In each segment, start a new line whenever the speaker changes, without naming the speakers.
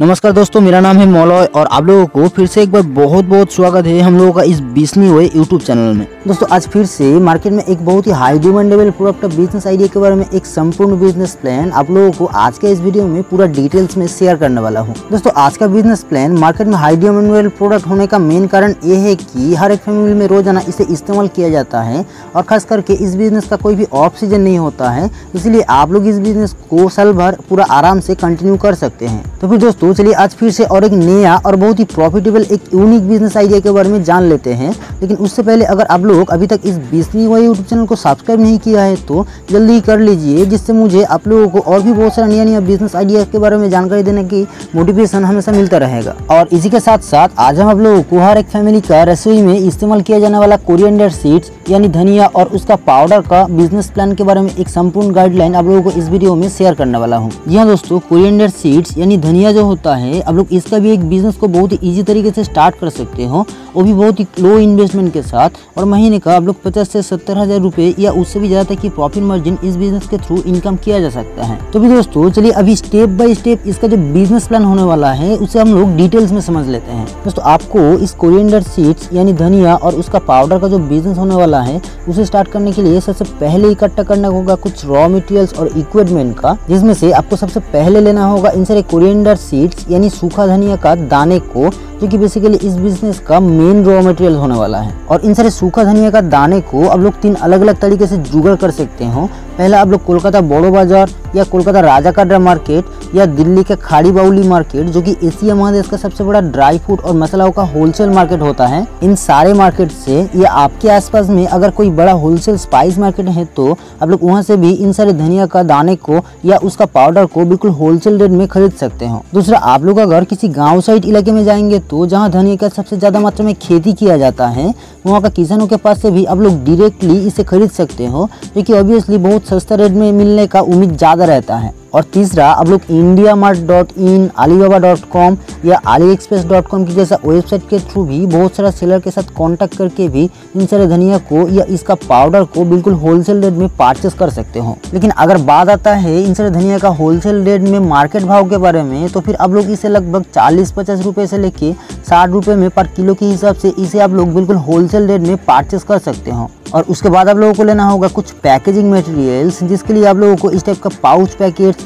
नमस्कार दोस्तों, मेरा नाम है मौलॉय और आप लोगों को फिर से एक बार बहुत बहुत स्वागत है हम लोगों का इस बीसवीं हुए यूट्यूब चैनल में। दोस्तों, आज फिर से मार्केट में एक बहुत ही high demandable product business idea के बारे में एक संपूर्ण बिज़नेस प्लान आप लोगों को आज के इस वीडियो में पूरा डिटेल्स में शेयर करने वाला हूँ। दोस्तों, आज का बिज़नेस प्लान मार्केट में हाई डिमांडेबल प्रोडक्ट होने का मेन कारण ये है की हर एक फैमिली में रोज़ाना इसे इस्तेमाल किया जाता है और खास करके इस बिज़नेस का कोई भी ऑफ़ सीज़न नहीं होता है, इसलिए आप लोग इस बिज़नेस को साल भर पूरा आराम से कंटिन्यू कर सकते हैं। तो फिर दोस्तों चलिए आज फिर से और एक नया और बहुत ही प्रॉफिटेबल एक यूनिक बिज़नेस आइडिया के बारे में जान लेते हैं। लेकिन उससे पहले अगर आप लोग अभी तक इस बीसवीं वाई यूट्यूब चैनल को सब्सक्राइब नहीं किया है तो जल्दी कर लीजिए, जिससे मुझे आप लोगों को और भी बहुत सारा नया नया बिज़नेस आइडिया के बारे में जानकारी देने की मोटिवेशन हमेशा मिलता रहेगा। और इसी के साथ साथ आज हम आप लोगों को हर एक फैमिली का रसोई में इस्तेमाल किया जाने वाला कोरिएंडर सीड्स यानी धनिया और उसका पाउडर का बिज़नेस प्लान के बारे में एक संपूर्ण गाइडलाइन आप लोगों को इस वीडियो में शेयर करने वाला हूँ। जी हाँ दोस्तों कोरिएंडर सीड्स यानी धनिया जो होता है, आप लोग इसका भी एक बिज़नेस को बहुत ही इजी तरीके से स्टार्ट कर सकते हो। वो भी बहुत ही लो इन्वेस्टमेंट के साथ और महीने का आप लोग पचास से सत्तर हज़ार रुपए या उससे भी ज़्यादा तक की प्रॉफिट मार्जिन इस बिज़नेस के थ्रू इनकम किया जा सकता है। तो भी दोस्तों, चलिए अभी स्टेप बाय स्टेप इसका जो बिज़नेस प्लान होने वाला है, उसे हम लोग डिटेल्स में समझ लेते हैं। दोस्तों, आपको इस कोरिएंडर सीड्स यानी धनिया और उसका पाउडर का जो बिज़नेस होने वाला है, उसे स्टार्ट करने के लिए सबसे पहले इकट्ठा करना होगा कुछ रॉ मटेरियल्स और इक्विपमेंट का, जिसमें से आपको सबसे पहले लेना होगा इन सारे कोरिएंडर सीड्स यानी सूखा धनिया का दाने को जो कि बेसिकली इस बिज़नेस का मेन रॉ मटेरियल होने वाला है। और इन सारे सूखा धनिया का दाने को अब लोग तीन अलग अलग तरीके से जुगाड़ कर सकते हो। पहला आप लोग कोलकाता बड़ो बाज़ार या कोलकाता राजा काड्रा मार्केट या दिल्ली के खाड़ी बाउली मार्केट जो कि एशिया महादेश का सबसे बड़ा ड्राई फ्रूट और मसालाओं का होलसेल मार्केट होता है, इन सारे मार्केट से या आपके आसपास में अगर कोई बड़ा होलसेल स्पाइस मार्केट है तो आप लोग वहाँ से भी इन सारे धनिया का दाने को या उसका पाउडर को बिल्कुल होलसेल रेट में खरीद सकते हो। दूसरा, आप लोग अगर किसी गाँव साइड इलाके में जाएँगे तो जहाँ धनिया का सबसे ज़्यादा मात्रा में खेती किया जाता है, वहाँ का किसानों के पास से भी आप लोग डायरेक्टली इसे खरीद सकते हो क्योंकि ऑब्वियसली बहुत सस्ता रेट में मिलने का उम्मीद ज़्यादा रहता है। और तीसरा आप लोग IndiaMART dot in, Alibaba dot com या अली एक्सप्रेस डॉट कॉम की जैसा वेबसाइट के थ्रू भी बहुत सारा सेलर के साथ कांटेक्ट करके भी इन सारे धनिया को या इसका पाउडर को बिल्कुल होलसेल रेट में परचेस कर सकते हो। लेकिन अगर बात आता है इन सारे धनिया का होलसेल रेट में मार्केट भाव के बारे में तो फिर आप लोग इसे लगभग चालीस पचास रुपए से लेके साठ रुपए में पर किलो के हिसाब से इसे आप लोग बिल्कुल होलसेल रेट में परचेस कर सकते हो। और उसके बाद आप लोगों को लेना होगा कुछ पैकेजिंग मटेरियल्स जिसके लिए आप लोगों को इस टाइप का पाउच पैकेट्स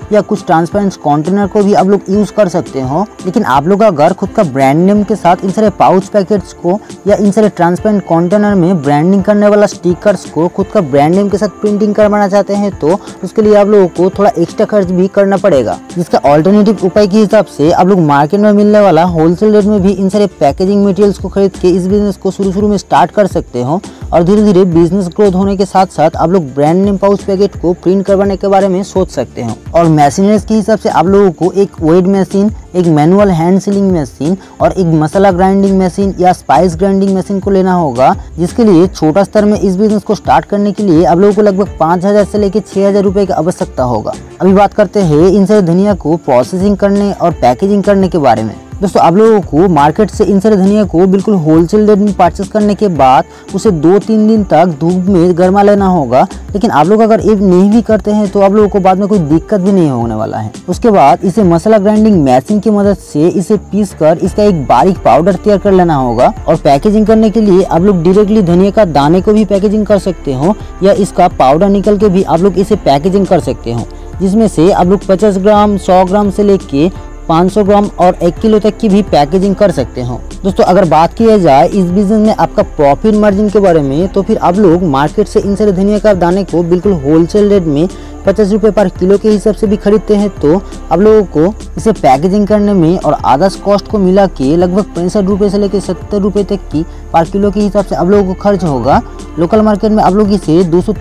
या कुछ ट्रांसपेरेंट कंटेनर को भी आप लोग यूज़ कर सकते हो। लेकिन आप लोग अगर खुद का ब्रांड नेम के साथ इन सारे पाउच पैकेट्स को या इन सारे ट्रांसपेरेंट कंटेनर में ब्रांडिंग करने वाला स्टिकर्स को खुद का ब्रांड नेम के साथ प्रिंटिंग करवाना चाहते हैं तो उसके लिए आप लोगों को थोड़ा एक्स्ट्रा खर्च भी करना पड़ेगा। जिसका ऑल्टरनेटिव उपाय के हिसाब से आप लोग मार्केट में मिलने वाला होलसेल रेट में भी इन सारे पैकेजिंग मटेरियल्स को खरीद के इस बिज़नेस को शुरू शुरू में स्टार्ट कर सकते हो और धीरे धीरे बिज़नेस ग्रोथ होने के साथ साथ आप लोग ब्रांड नेम पाउच पैकेट को प्रिंट करवाने के बारे में सोच सकते हो। और मशीनरीज के हिसाब से आप लोगों को एक वेट मशीन एक मैनुअल हैंड सीलिंग मशीन और एक मसाला ग्राइंडिंग मशीन या स्पाइस ग्राइंडिंग मशीन को लेना होगा, जिसके लिए छोटा स्तर में इस बिज़नेस को स्टार्ट करने के लिए आप लोगों को लगभग पाँच हज़ार से लेकर छह हज़ार रूपए की आवश्यकता होगा। अभी बात करते हैं इन सारे धनिया को प्रोसेसिंग करने और पैकेजिंग करने के बारे में। दोस्तों, आप लोगों को मार्केट से इन सारे धनिया को बिल्कुल होलसेल रेट में परचेस करने के बाद उसे दो तीन दिन तक धूप में गर्मा लेना होगा। लेकिन आप लोग अगर ये नहीं भी करते हैं तो आप लोगों को बाद में कोई दिक्कत भी नहीं होने वाला है। उसके बाद इसे मसाला ग्राइंडिंग मशीन की मदद से इसे पीस कर इसका एक बारीक पाउडर तैयार कर लेना होगा। और पैकेजिंग करने के लिए आप लोग डायरेक्टली धनिया का दाने को भी पैकेजिंग कर सकते हो, या इसका पाउडर निकल के भी आप लोग इसे पैकेजिंग कर सकते हो। जिसमें से आप लोग 50 ग्राम 100 ग्राम से लेके 500 ग्राम और एक किलो तक की भी पैकेजिंग कर सकते हो। दोस्तों, अगर बात किया जाए इस बिज़नेस में आपका प्रॉफिट मार्जिन के बारे में तो फिर आप लोग मार्केट से इन सारे धनिया का दाने को बिल्कुल होलसेल रेट में पचास रुपये पर किलो के हिसाब से भी खरीदते हैं तो आप लोगों को इसे पैकेजिंग करने में और आदर्श कॉस्ट को मिला के लगभग पैंसठ रुपये से लेकर सत्तर रुपये तक की पर किलो के हिसाब से आप लोगों को खर्च होगा। लोकल मार्केट में आप लोग इसे दो सौ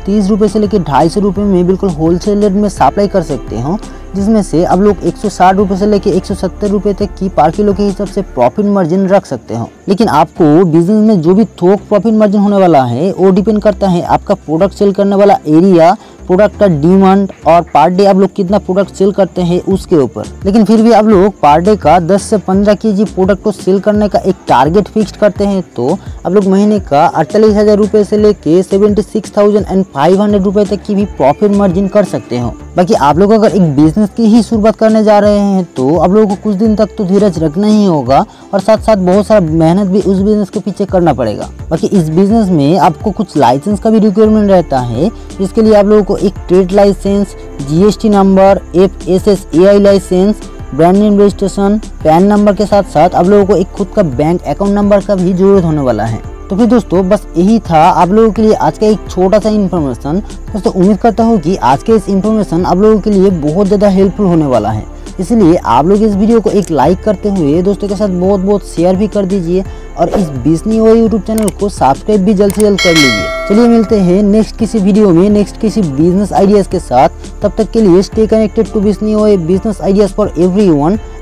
से लेकर ढाई सौ में बिल्कुल होलसेल रेट में सप्लाई कर सकते हो, जिसमें से अब लोग एक सौ से लेके एक सौ तक की पर किलो के हिसाब से प्रॉफिट मार्जिन रख सकते हो। लेकिन आपको बिज़नेस में जो भी थोक प्रॉफिट मार्जिन होने वाला है, वो डिपेंड करता है आपका प्रोडक्ट सेल करने वाला एरिया प्रोडक्ट का डिमांड और पर डे आप लोग कितना प्रोडक्ट सेल करते हैं उसके ऊपर। लेकिन फिर भी आप लोग पर डे का 10 से 15 के प्रोडक्ट को सेल करने का एक टारगेट फिक्स करते हैं तो आप लोग महीने का अड़तालीस हज़ार रुपये से लेके seventy six thousand and five hundred रुपये तक की भी प्रॉफिट मार्जिन कर सकते हो। बाकी आप लोग अगर एक बिज़नेस की ही शुरुआत करने जा रहे हैं तो आप लोगों को कुछ दिन तक तो धीरज रखना ही होगा और साथ साथ बहुत सारा मेहनत भी उस बिज़नेस के पीछे करना पड़ेगा। बाकी इस बिज़नेस में आपको कुछ लाइसेंस का भी रिक्वायरमेंट रहता है, जिसके लिए आप लोगों को एक trade licence GST number F S S A I licence brand registration PAN number के साथ साथ आप लोगों को एक खुद का बैंक अकाउंट नंबर का भी ज़रूरत होने वाला है। तो फिर दोस्तों, बस यही था आप लोगों के लिए आज का एक छोटा सा इन्फॉर्मेशन दोस्तों, उम्मीद करता हूँ कि आज के इस इन्फॉर्मेशन आप लोगों के लिए बहुत ज़्यादा हेल्पफुल होने वाला है। इसलिए आप लोग इस वीडियो को एक लाइक करते हुए दोस्तों के साथ बहुत बहुत शेयर भी कर दीजिए और इस बिजनी और यूट्यूब चैनल को सब्सक्राइब भी जल्द से जल्द कर लीजिए। चलिए मिलते हैं नेक्स्ट किसी वीडियो में नेक्स्ट किसी बिज़नेस आइडियाज़ के साथ। तब तक के लिए स्टे कनेक्टेड टू बिजनी और business ideas for every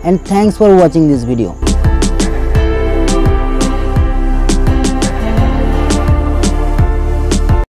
and thanks for watching this video